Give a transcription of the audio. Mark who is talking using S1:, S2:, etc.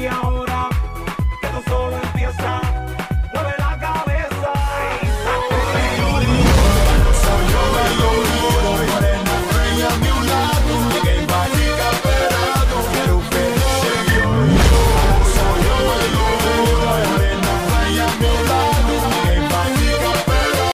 S1: y'all